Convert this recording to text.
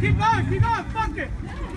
keep going, keep going, fuck it!